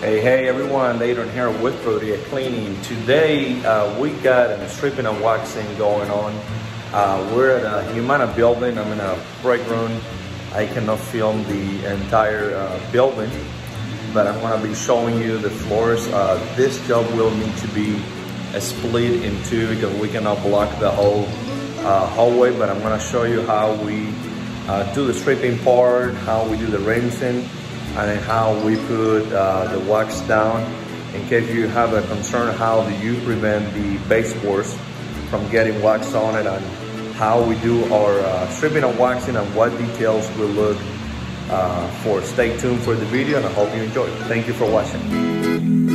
Hey, hey everyone, Later here with Rodriguez Cleaning. Today uh, we got a stripping and waxing going on. Uh, we're at a Humana building. I'm in a break room. I cannot film the entire uh, building, but I'm gonna be showing you the floors. Uh, this job will need to be split in two because we cannot block the whole uh, hallway, but I'm gonna show you how we uh, do the stripping part, how we do the rinsing, and how we put uh, the wax down in case you have a concern how do you prevent the baseboards from getting wax on it and how we do our uh, stripping and waxing and what details we look uh, for. Stay tuned for the video and I hope you enjoy. Thank you for watching.